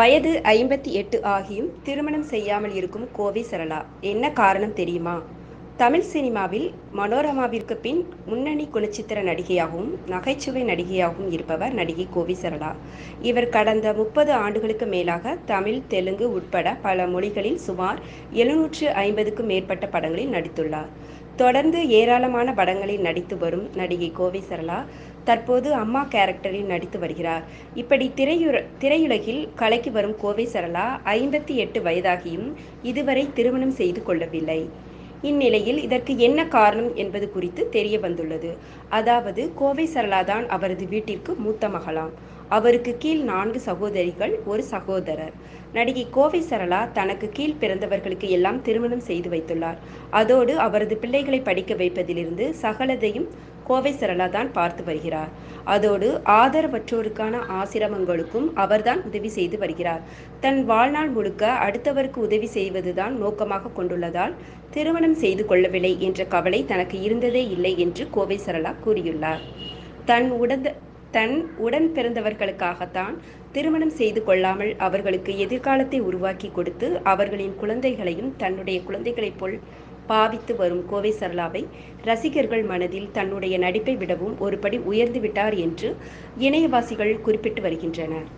வயது ஐம்பத்தி எட்டு ஆகியும் திருமணம் செய்யாமல் இருக்கும் கோவை சரளா. என்ன காரணம் தெரியுமா? தமிழ் சினிமாவில் மனோரமாவிற்கு பின் முன்னணி குணச்சித்திர நடிகையாகவும் நகைச்சுவை நடிகையாகவும் இருப்பவர் நடிகை கோவை சரளா. இவர் கடந்த முப்பது ஆண்டுகளுக்கு மேலாக தமிழ் தெலுங்கு உட்பட பல மொழிகளில் சுமார் எழுநூற்று ஐம்பதுக்கும் மேற்பட்ட படங்களில் நடித்துள்ளார். தொடர்ந்து ஏராளமான படங்களில் நடித்து வரும் நடிகை கோவை சரளா தற்போது அம்மா கேரக்டரில் நடித்து வருகிறார். இப்படி திரையுற திரையுலகில் கலைக்கு வரும் கோவை சரளா ஐம்பத்தி எட்டு வயதாகியும் இதுவரை திருமணம் செய்து கொள்ளவில்லை. இந்நிலையில் இதற்கு என்ன காரணம் என்பது குறித்து தெரிய வந்துள்ளது. அதாவது கோவை சரளா தான் அவரது வீட்டிற்கு மூத்த மகளாம். அவருக்கு கீழ் நான்கு சகோதரிகள் ஒரு சகோதரர். நடிகை கோவை சரளா தனக்கு கீழ் பிறந்தவர்களுக்கு எல்லாம் திருமணம் செய்து வைத்துள்ளார். அதோடு அவரது பிள்ளைகளை படிக்க வைப்பதிலிருந்து சகலதையும் கோவை சரளா தான் பார்த்து வருகிறார். அதோடு ஆதரவற்றோருக்கான ஆசிரமங்களுக்கும் அவர்தான் உதவி செய்து வருகிறார். தன் வாழ்நாள் முழுக்க அடுத்தவருக்கு உதவி செய்வதுதான் நோக்கமாக கொண்டுள்ளதால் திருமணம் செய்து கொள்ளவில்லை என்ற கவலை தனக்கு இருந்ததே இல்லை என்று கோவை சரளா கூறியுள்ளார். தன் உடந்த தன் உடன் பிறந்தவர்களுக்காகத்தான் திருமணம் செய்து கொள்ளாமல் அவர்களுக்கு எதிர்காலத்தை உருவாக்கி கொடுத்து அவர்களின் குழந்தைகளையும் தன்னுடைய குழந்தைகளைப் போல் பாவித்து வரும் கோவை சரளாவை ரசிகர்கள் மனதில் தன்னுடைய நடிப்பை விடவும் ஒருபடி உயர்ந்து விட்டார் என்று இணையவாசிகள் குறிப்பிட்டு வருகின்றனர்.